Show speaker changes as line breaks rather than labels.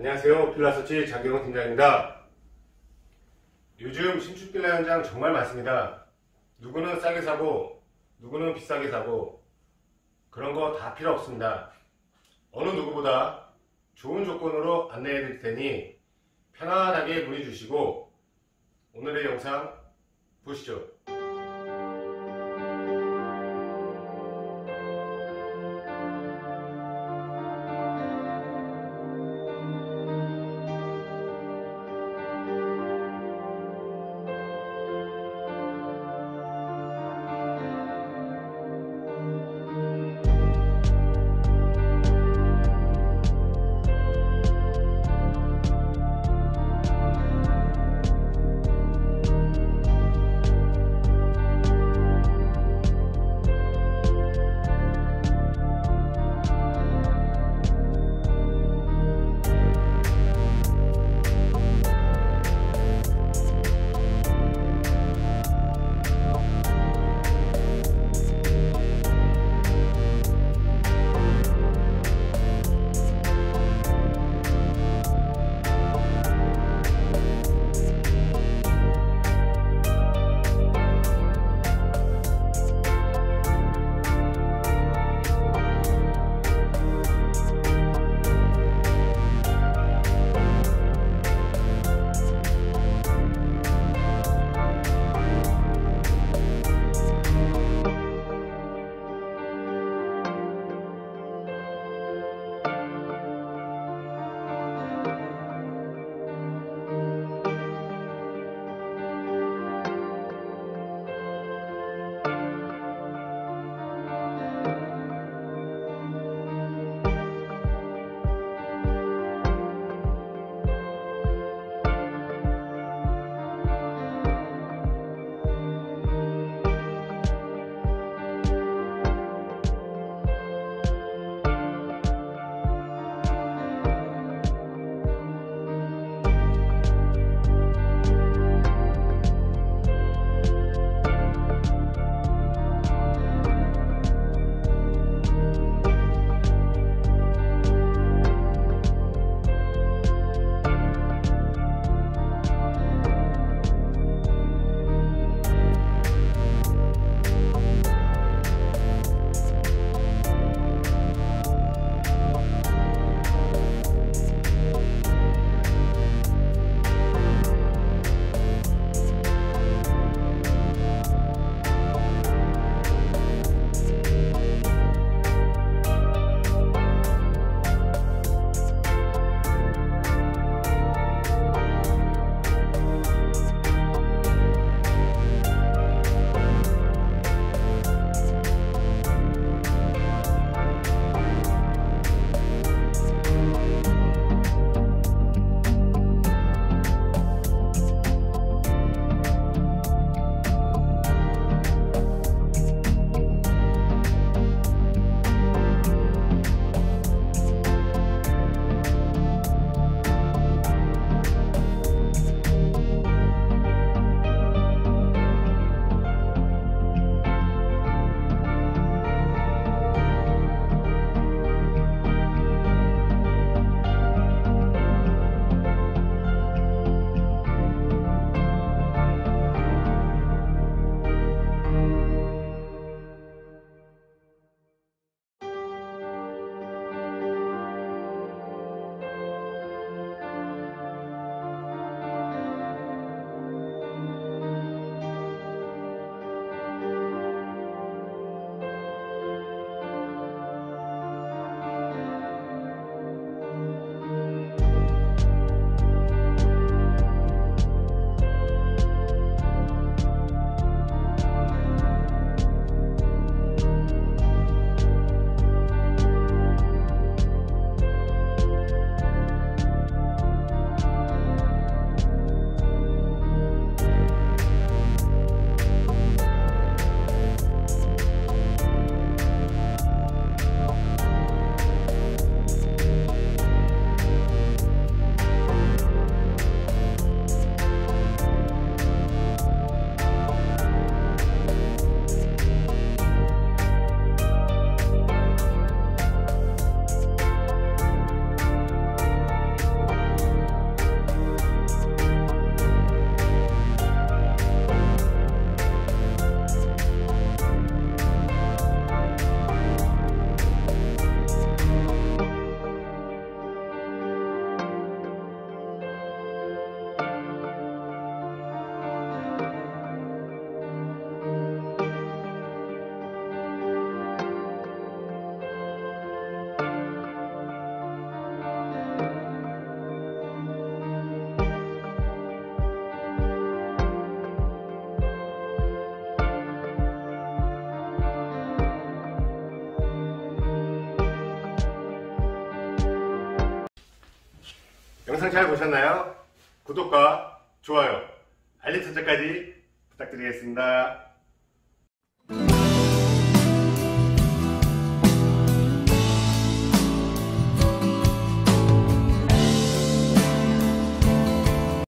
안녕하세요. 필라서치 장경호 팀장입니다. 요즘 신축 빌라 현장 정말 많습니다. 누구는 싸게 사고, 누구는 비싸게 사고, 그런 거 다 필요 없습니다. 어느 누구보다 좋은 조건으로 안내해 드릴 테니 편안하게 문의 주시고, 오늘의 영상 보시죠. 영상 잘 보셨나요? 구독과 좋아요, 알림 설정까지 부탁드리겠습니다.